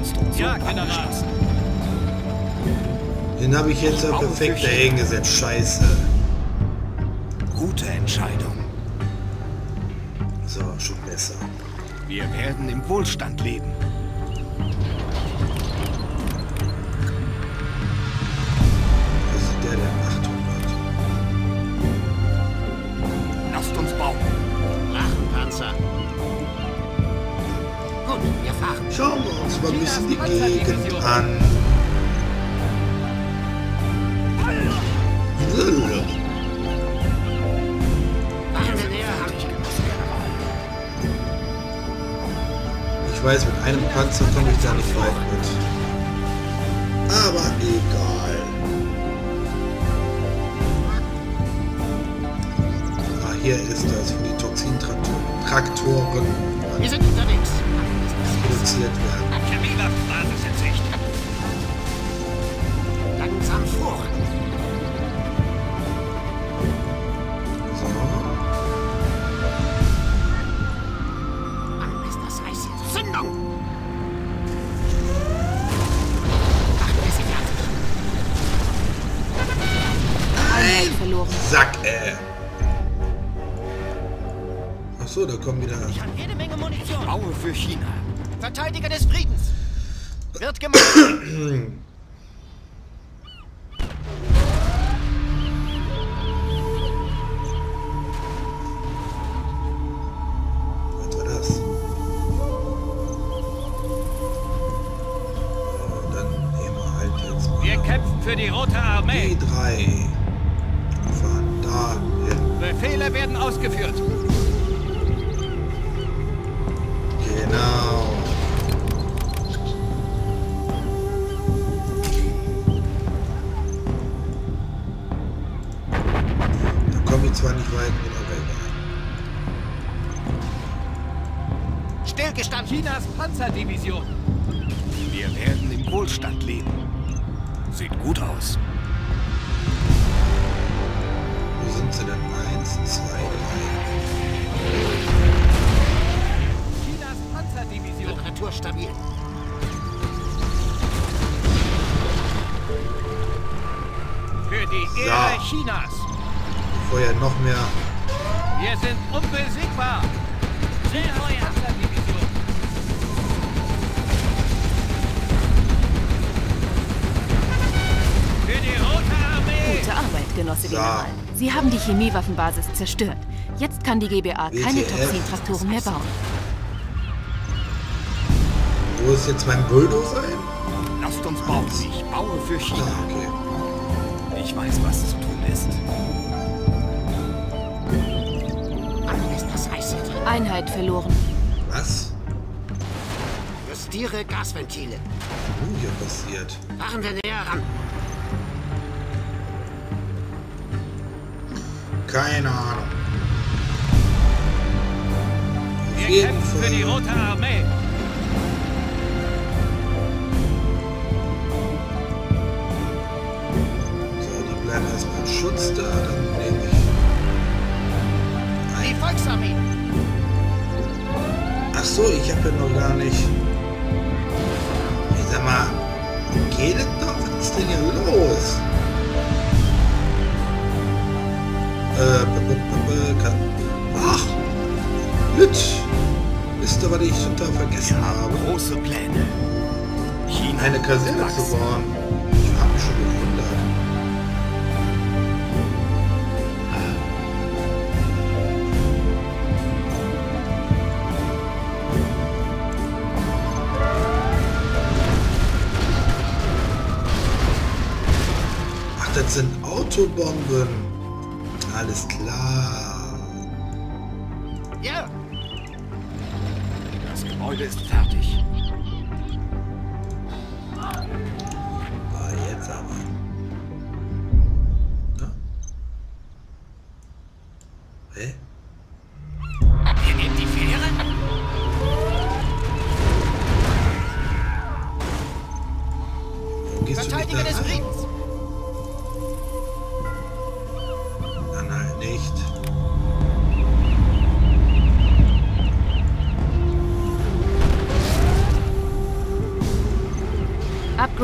Konstruktion ja, abgeschlossen. Den habe ich jetzt ja perfekt dahin gesetzt. Scheiße. Gute Entscheidung. So, schon besser. Wir werden im Wohlstand leben. Das ist der, der 800. Lasst uns bauen. Drachenpanzer. Schauen wir uns mal ein bisschen die Gegend an. Ich weiß, mit einem Panzer komme ich da nicht weit mit. Aber egal. Ah, hier ist das für die Toxintraktoren. Wir sind unterwegs. Produziert werden. Langsam vor. Sack, ey. Ach so, da kommen wieder... Rote Armee. Die drei. Fahren da hin. Befehle werden ausgeführt. Genau. Da komme ich zwar nicht weit mit, aber egal. Stillgestanden. Chinas Panzerdivision. Wir werden im Wohlstand leben. Sieht gut aus. Wo sind sie denn? Eins, zwei, drei. Chinas Panzerdivision. Temperatur stabil. Für die So. Ehre Chinas. Vorher noch mehr. Wir sind unbesiegbar. Sehr feuer. Panzerdivision. Für die Rote Armee. Gute Arbeit, Genosse So. General. Sie haben die Chemiewaffenbasis zerstört. Jetzt kann die GBA keine. Toxintraktoren mehr bauen. Wo ist jetzt mein Bulldozer hin? Lasst uns bauen. Ich baue für Ah, China. okay. Ich weiß, was zu tun ist. Einheit verloren. Was? Justiere Gasventile. Uh, hier passiert. Fahren wir näher ran. Keine Ahnung. Auf Wir jeden kämpfen für die. Rote Armee. So, die bleiben erstmal im Schutz da. Dann nehme ich. Die Volksarmee. Ach so, ich habe ja noch gar nicht. Ich sag mal, geht es doch? Was ist denn hier los? Ach, mit. Wisst ihr, was ich total vergessen habe? Große Pläne. China Eine Kaserne zu bauen. Ich habe mich schon gewundert. Ach, das sind Autobomben. Alles klar. Ja. Das Gebäude ist fertig. Ah, jetzt aber. Na? Hä?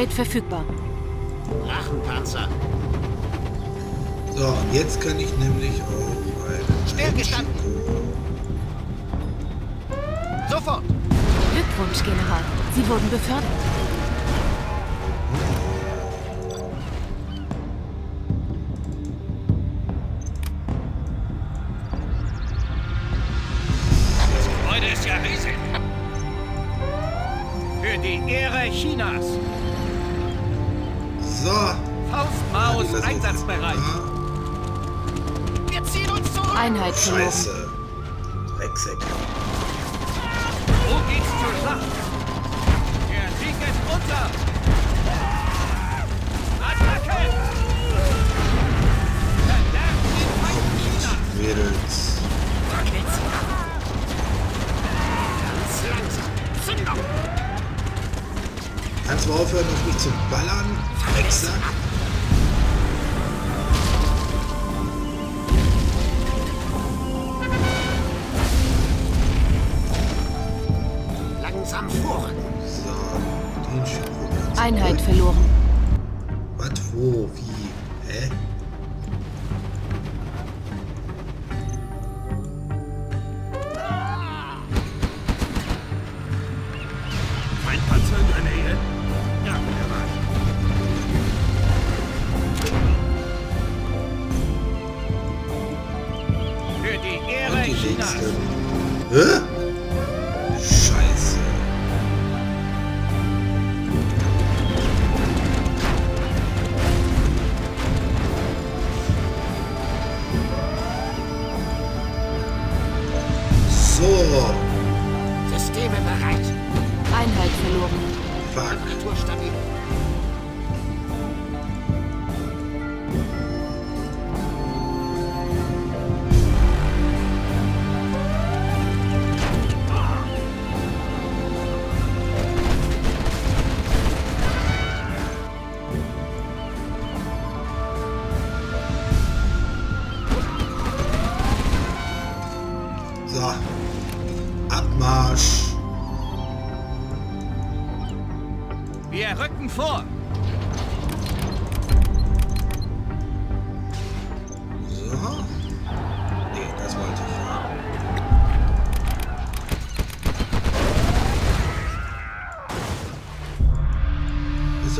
Upgrade verfügbar. Drachenpanzer. So, und jetzt kann ich nämlich auch einen Stillgestanden. Sofort. Glückwunsch, General. Sie wurden befördert. Scheiße. Drecksäcke. Wo geht's zur Schlacht? Der Sieg ist unser. Attacke! Verderbt den Feind! Mädels. Ganz langsam. Zündung. Kannst du mal aufhören, auf mich zu ballern? Drecksack. Langsam vor. So, den schicken wir Einheit verloren. Was, wo, wie? Hä?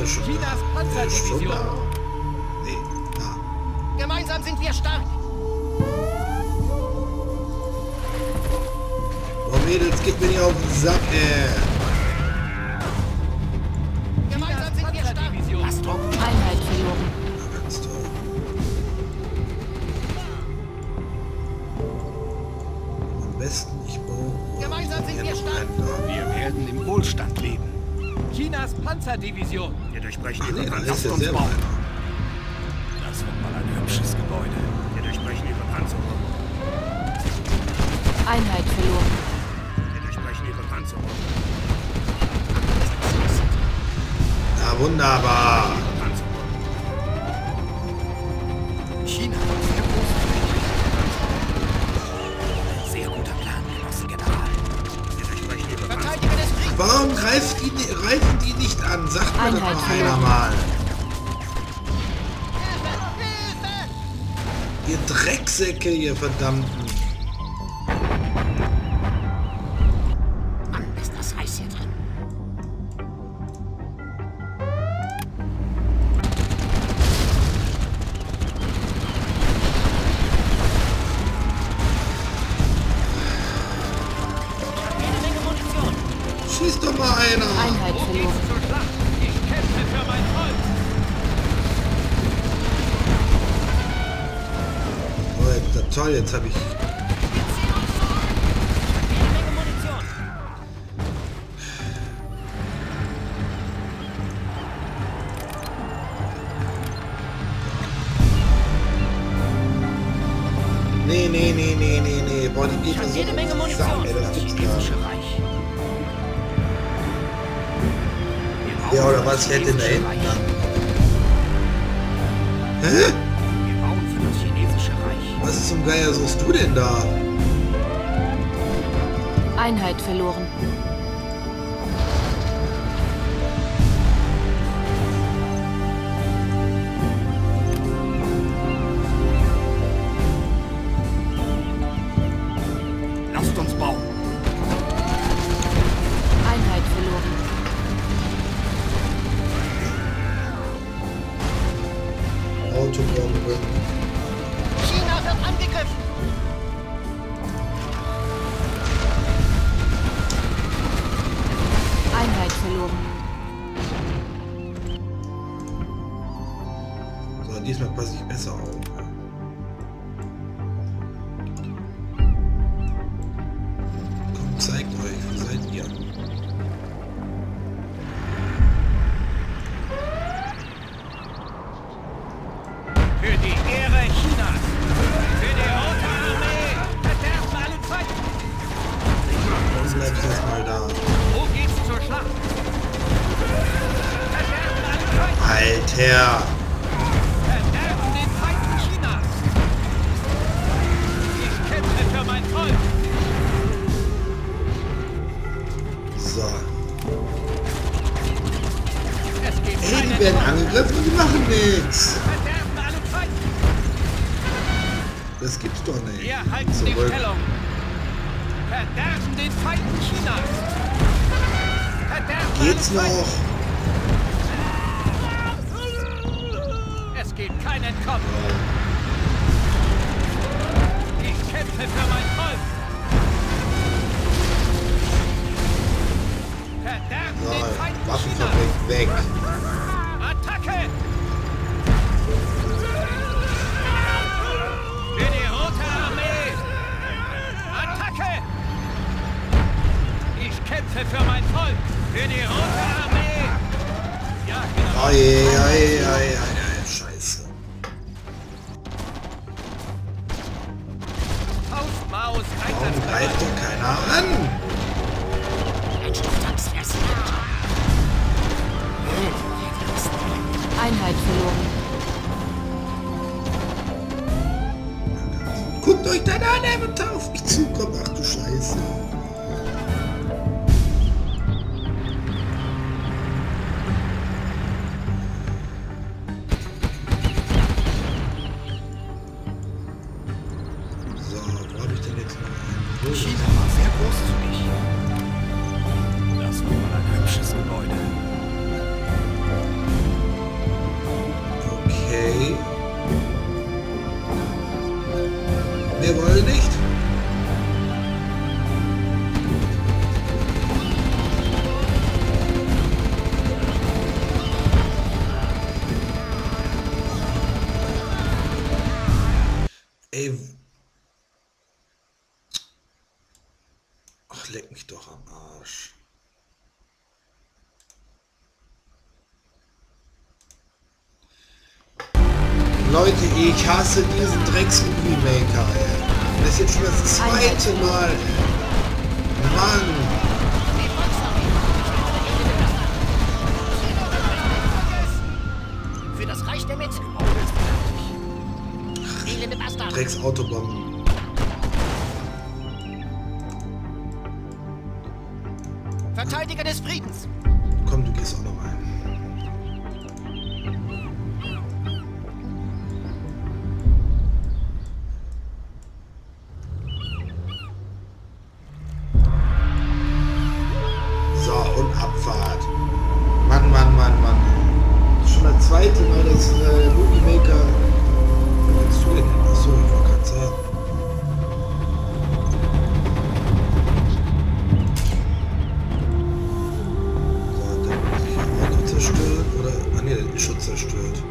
Er schon Chinas Panzerdivision. Nee, da. Gemeinsam sind wir stark. Boah, Mädels, geht mir nicht auf den Sack, ey. Gemeinsam sind wir stark. Panzerdivision. Was Druck. Einheit verloren. Ja, ganz toll. Am besten, ich baue Gemeinsam sind hier wir stark. werden im Wohlstand. Chinas Panzerdivision. Wir durchbrechen Ach nee, ihre da ist ja selber Panzerungsmauer. einer. Das wird mal ein hübsches Gebäude. Wir durchbrechen ihre Panzerung. Einheit verloren. Wir durchbrechen ihre Panzerung. Ja, wunderbar. China. Warum greift die, greifen die nicht an? Sagt mir Einheit doch verloren. einer mal. Ihr Drecksäcke, ihr verdammten. Toll, jetzt habe ich... Nee, nee, nee, nee, nee, nee. Boah, die mir so jede Menge Munition Sack, ey, das gibt's gar Ja, oder was denn da hinten? Hä? zum Geier suchst du denn da? Einheit verloren. Lasst uns bauen. Einheit verloren. Autobombe angegriffen! Einheit verloren. So, diesmal passe ich besser auf. Komm, zeigt euch, wo seid ihr? Für die Dann bleib ich erstmal da. Wo geht's zur Schlacht? Alter! Verderben den Feinden Chinas. Ich kämpfe für mein Volk. So. Ey, die werden angegriffen und die machen nichts. Das gibt's doch nicht. Wir halten die Zurück. Stellung. Verderben den Feinden Chinas. Verderben Geht's noch? Es gibt kein Entkommen. Ich kämpfe für mein Volk. Verderben So, den Feinden Chinas. Waffenfabrik weg. Attacke! Ei, ei, ei, ei, ei, scheiße. Auf Maus, Warum greift denn keiner an? Einheit verloren. Guckt euch deine an, er wird auf mich zukommen. Ach du Scheiße. Hasse diesen Drecks-Movie Maker, ey. Das ist jetzt schon das zweite Mal. Mann. Für das Reich der Metzger. Elende Bastard. Drecks-Autobomben. Und Abfahrt. Mann, Mann, Mann, Mann. Schon das zweite Mal das äh, Movie Maker. Was willst du denn? Achso, ich wollte gerade sagen. So, der muss ich Auto zerstören oder. Ah ne, der ist schon zerstört.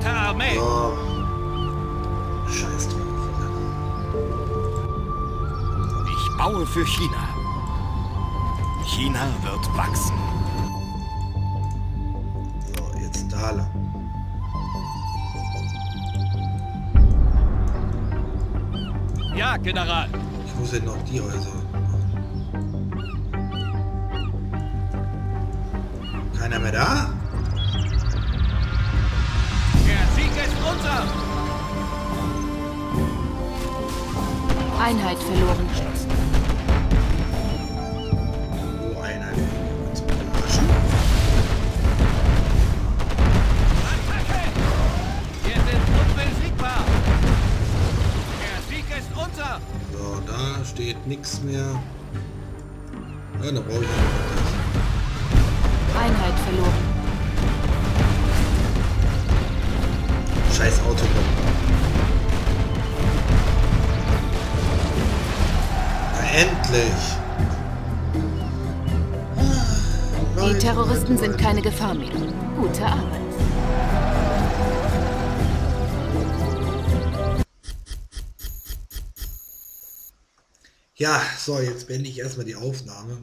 Rote Armee. Ja. Scheiß drauf. Ich baue für China. China wird wachsen. So, jetzt da lang. Ja, General. Ich muss ja noch die Häuser. Keiner mehr da? runter! Einheit verloren. Oh, Einheit. Wir sind unbesiegbar! Der Sieg ist unser! So, da steht nichts mehr. Ja, da brauche ich Die Terroristen sind keine Gefahr mehr. Gute Arbeit. Ja, so, jetzt beende ich erstmal die Aufnahme.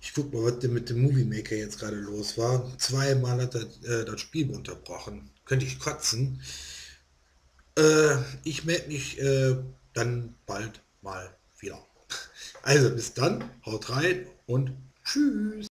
Ich guck mal, was denn mit dem Movie Maker jetzt gerade los war. Zweimal hat er äh, das Spiel unterbrochen. Könnte ich kotzen. Äh, ich melde mich äh, dann bald mal wieder. Also bis dann, haut rein und tschüss.